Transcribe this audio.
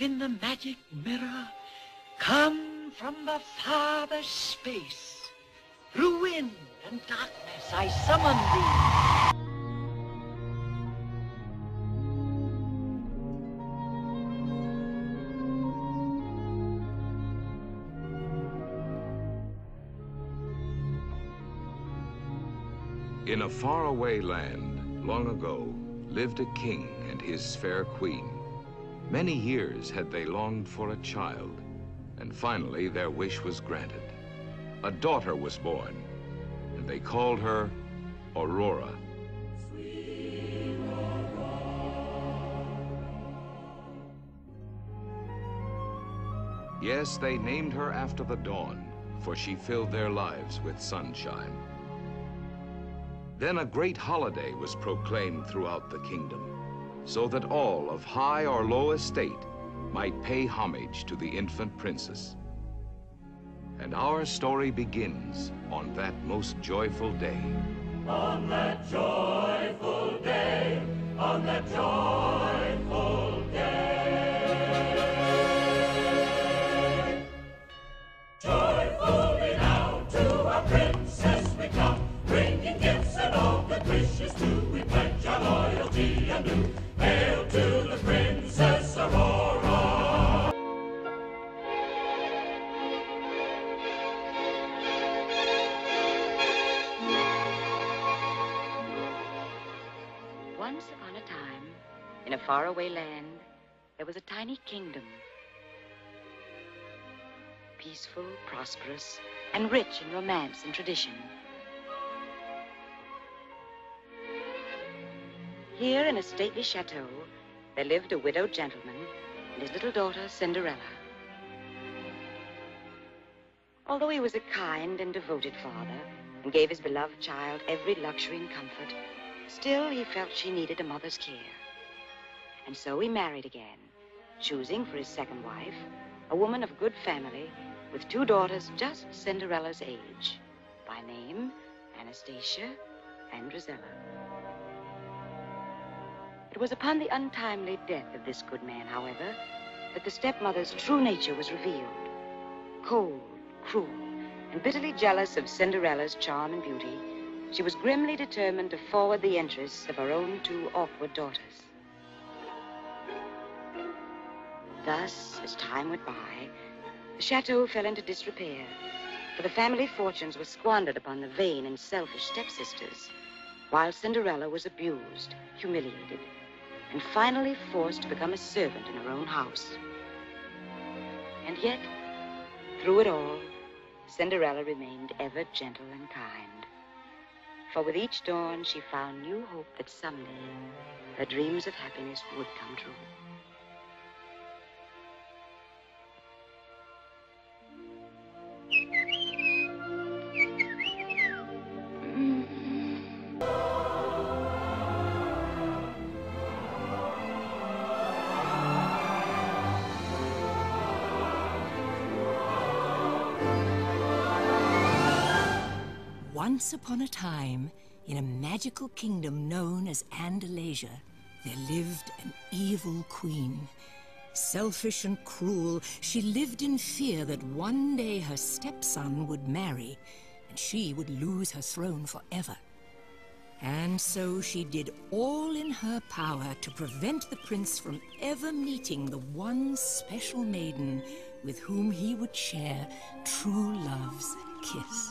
in the magic mirror? Come from the farthest space. Through wind and darkness I summon thee. In a faraway land, long ago, lived a king and his fair queen. Many years had they longed for a child, and finally their wish was granted. A daughter was born, and they called her Aurora. Yes, they named her after the dawn, for she filled their lives with sunshine. Then a great holiday was proclaimed throughout the kingdom, so that all of high or low estate might pay homage to the infant princess. And our story begins on that most joyful day. On that joyful day, on that joyful day. Joyfully now to our princess we come, bringing gifts and all good wishes too. We pledge our loyalty anew. Once upon a time, in a faraway land, there was a tiny kingdom. Peaceful, prosperous, and rich in romance and tradition. Here in a stately chateau, there lived a widowed gentleman and his little daughter, Cinderella. Although he was a kind and devoted father and gave his beloved child every luxury and comfort, Still, he felt she needed a mother's care. And so he married again, choosing for his second wife a woman of good family with two daughters just Cinderella's age, by name Anastasia and Drizella. It was upon the untimely death of this good man, however, that the stepmother's true nature was revealed. Cold, cruel, and bitterly jealous of Cinderella's charm and beauty, she was grimly determined to forward the interests of her own two awkward daughters. Thus, as time went by, the chateau fell into disrepair, for the family fortunes were squandered upon the vain and selfish stepsisters, while Cinderella was abused, humiliated, and finally forced to become a servant in her own house. And yet, through it all, Cinderella remained ever gentle and kind. For with each dawn, she found new hope that someday her dreams of happiness would come true. Once upon a time, in a magical kingdom known as Andalasia, there lived an evil queen. Selfish and cruel, she lived in fear that one day her stepson would marry and she would lose her throne forever. And so she did all in her power to prevent the prince from ever meeting the one special maiden with whom he would share true love's kiss.